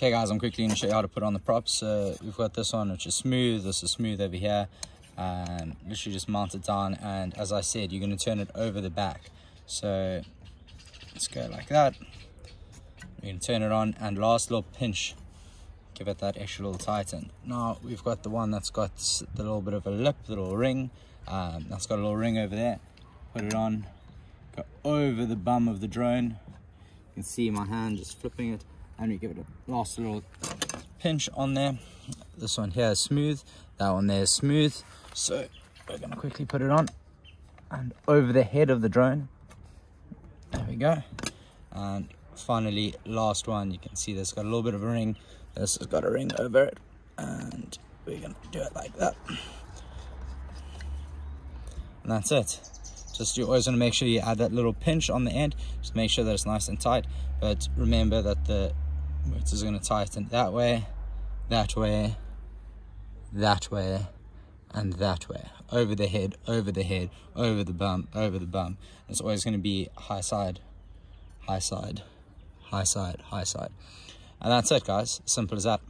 Okay guys, I'm quickly going to show you how to put on the props. We've got this one which is smooth, this is smooth over here. And literally just mount it down and as I said, you're going to turn it over the back. So let's go like that. We're going to turn it on and last little pinch, give it that extra little tighten. Now we've got the one that's got the little bit of a lip, the little ring. Um, that's got a little ring over there. Put it on, go over the bum of the drone. You can see my hand just flipping it and we give it a last little pinch on there. This one here is smooth. That one there is smooth. So we're to quickly put it on. And over the head of the drone. There we go. And finally last one. You can see this got a little bit of a ring. This has got a ring over it. And we're to do it like that. And that's it. Just you always want to make sure you add that little pinch on the end. Just make sure that it's nice and tight. But remember that the which is going to tighten that way, that way, that way, and that way. Over the head, over the head, over the bum, over the bum. It's always going to be high side, high side, high side, high side. And that's it, guys. Simple as that.